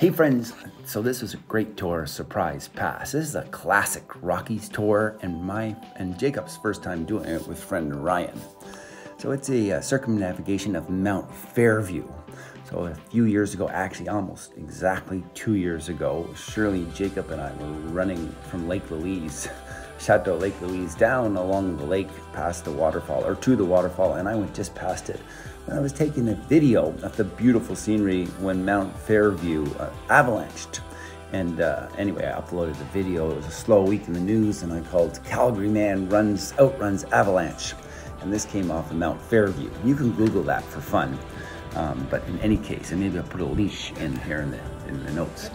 Hey friends, so this was a great tour, Surprise Pass. This is a classic Rockies tour and my and Jacob's first time doing it with friend Ryan. So it's a uh, circumnavigation of Mount Fairview. So a few years ago, actually almost exactly two years ago, Shirley, Jacob and I were running from Lake Louise, Chateau Lake Louise, down along the lake past the waterfall, or to the waterfall, and I went just past it. And I was taking a video of the beautiful scenery when Mount Fairview uh, avalanched. And uh, anyway, I uploaded the video. It was a slow week in the news, and I called Calgary Man Runs Outruns Avalanche. And this came off of Mount Fairview. You can Google that for fun. Um, but in any case, and maybe I'll put a leash in here in the, in the notes.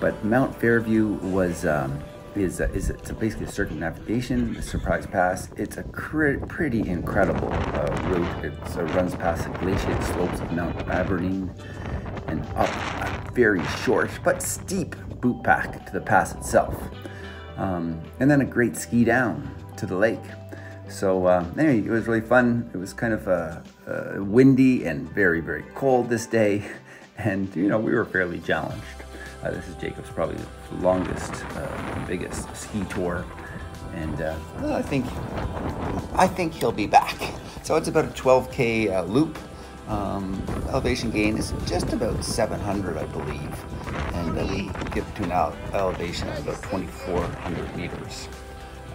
But Mount Fairview was um, is a, is a, it's a basically a circumnavigation, a surprise pass. It's a pretty incredible uh, route. It uh, runs past the glaciated slopes of Mount Aberdeen and up a very short but steep boot pack to the pass itself, um, and then a great ski down to the lake. So uh, anyway, it was really fun. It was kind of uh, uh, windy and very very cold this day, and you know we were fairly challenged. Uh, this is Jacob's probably longest, uh, biggest ski tour, and uh, I think I think he'll be back. So it's about a 12k uh, loop. Um, elevation gain is just about 700, I believe, and uh, we get to an ele- elevation of about 2,400 meters.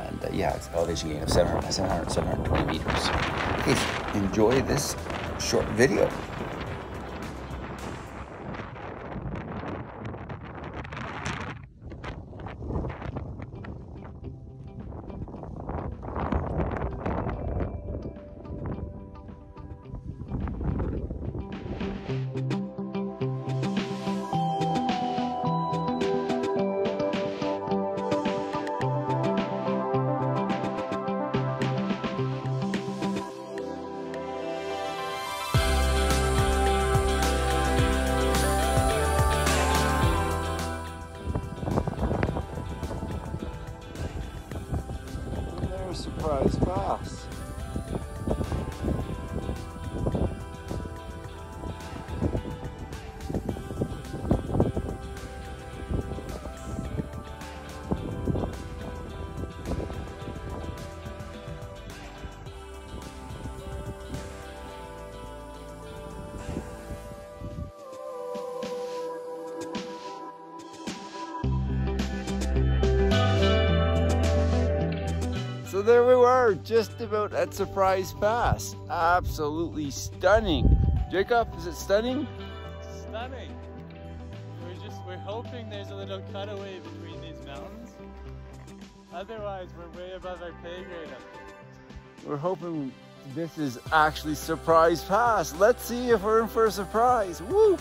And uh, yeah, it's elevation gain of 700, 700 720 meters. So enjoy this short video. There we were, just about at Surprise Pass. Absolutely stunning. Jacob, is it stunning? Stunning. We're just we're hoping there's a little cutaway between these mountains. Otherwise, we're way above our pay grade up here. We're hoping this is actually Surprise Pass. Let's see if we're in for a surprise. Woo!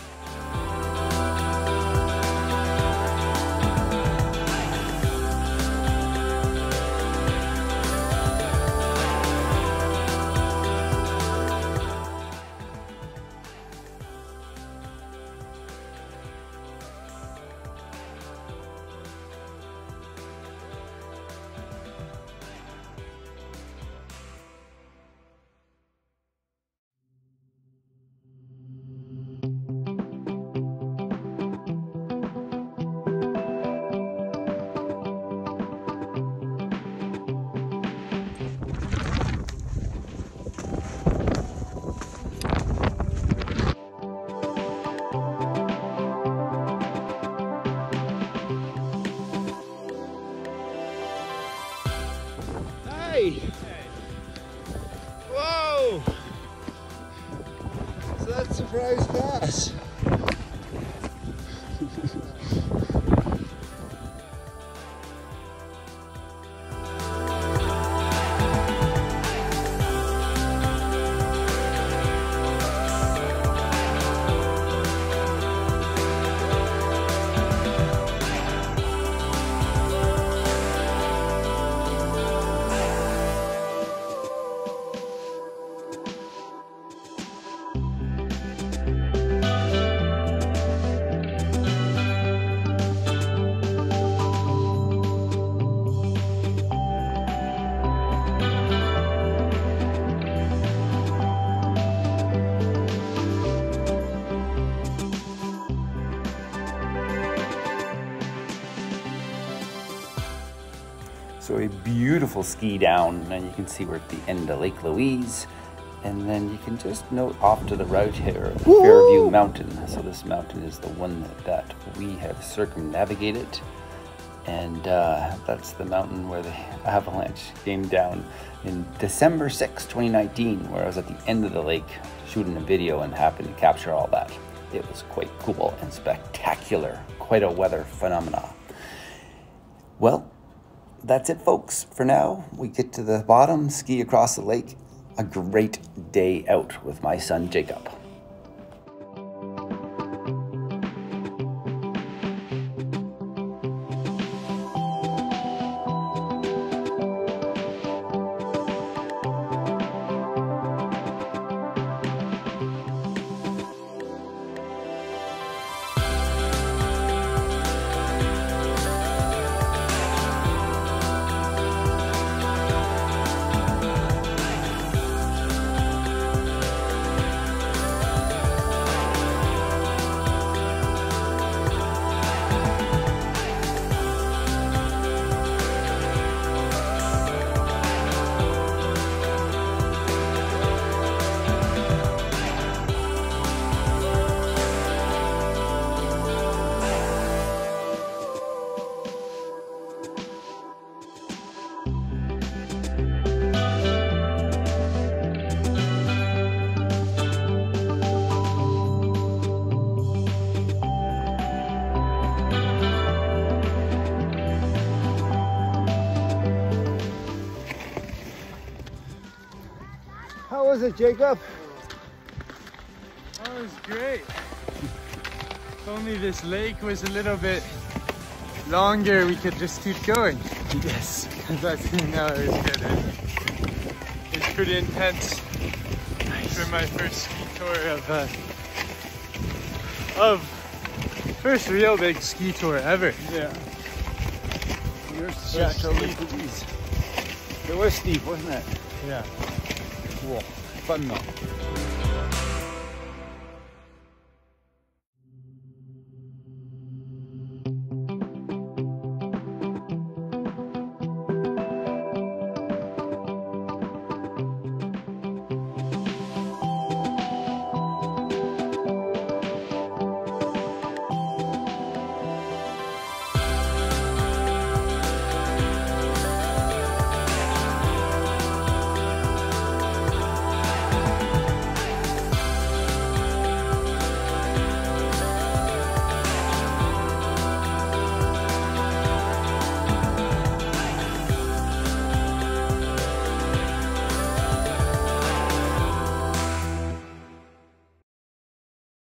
Hey! So a beautiful ski down, and you can see we're at the end of Lake Louise. And then you can just note off to the right here, Fairview Mountain. So this mountain is the one that, that we have circumnavigated. And uh, that's the mountain where the avalanche came down in December 6, 2019, where I was at the end of the lake shooting a video and happened to capture all that. It was quite cool and spectacular, quite a weather phenomena. Well, that's it, folks. For now, we get to the bottom, ski across the lake. A great day out with my son Jacob. Was it, Jacob? That was great. if only this lake was a little bit longer, we could just keep going. Yes. I now it was good. It's pretty intense nice. for my first ski tour of uh, of first real big ski tour ever. Yeah. Yours Yeah, It was steep, wasn't it? Yeah. Cool. Fun though.